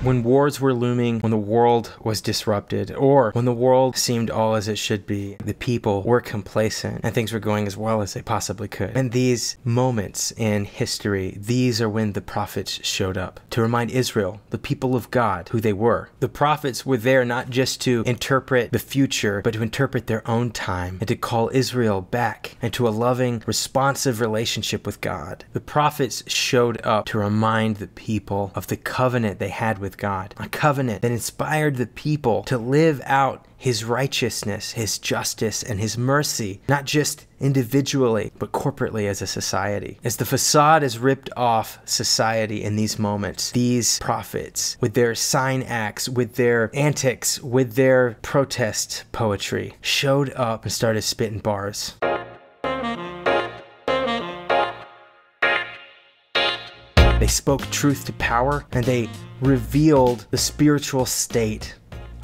When wars were looming, when the world was disrupted, or when the world seemed all as it should be, the people were complacent and things were going as well as they possibly could. And these moments in history, these are when the prophets showed up to remind Israel, the people of God, who they were. The prophets were there not just to interpret the future, but to interpret their own time and to call Israel back into a loving, responsive relationship with God. The prophets showed up to remind the people of the covenant they had with God, a covenant that inspired the people to live out his righteousness, his justice, and his mercy, not just individually, but corporately as a society. As the facade is ripped off society in these moments, these prophets, with their sign acts, with their antics, with their protest poetry, showed up and started spitting bars. They spoke truth to power and they revealed the spiritual state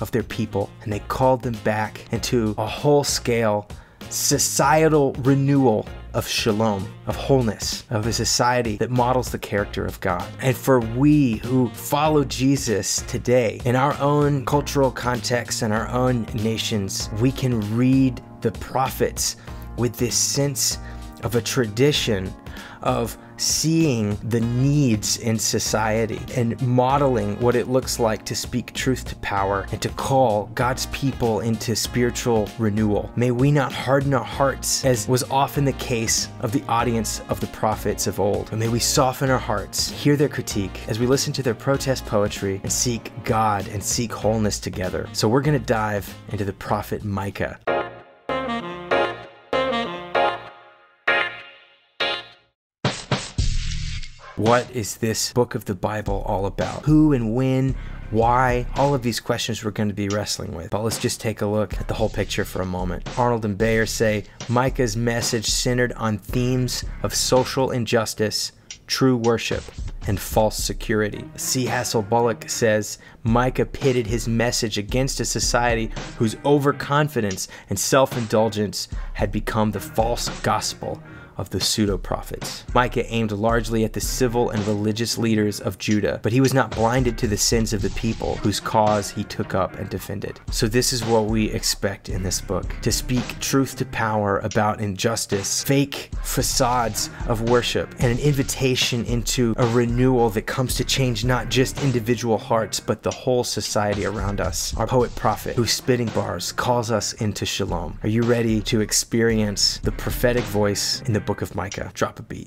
of their people and they called them back into a whole scale societal renewal of shalom, of wholeness, of a society that models the character of God. And for we who follow Jesus today, in our own cultural context and our own nations, we can read the prophets with this sense of a tradition of seeing the needs in society and modeling what it looks like to speak truth to power and to call God's people into spiritual renewal. May we not harden our hearts as was often the case of the audience of the prophets of old. But may we soften our hearts, hear their critique as we listen to their protest poetry and seek God and seek wholeness together. So we're going to dive into the prophet Micah. What is this book of the Bible all about? Who and when? Why? All of these questions we're going to be wrestling with. But let's just take a look at the whole picture for a moment. Arnold and Beyer say Micah's message centered on themes of social injustice, true worship, and false security. C. Hassell Bullock says Micah pitted his message against a society whose overconfidence and self indulgence had become the false gospel of the pseudo prophets. Micah aimed largely at the civil and religious leaders of Judah, but he was not blinded to the sins of the people whose cause he took up and defended. So, this is what we expect in this book to speak truth to power about injustice, fake facades of worship, and an invitation into a renewal that comes to change not just individual hearts, but the whole society around us. Our poet prophet, who's spitting bars, calls us into shalom. Are you ready to experience the prophetic voice in the book of Micah. Drop a beat.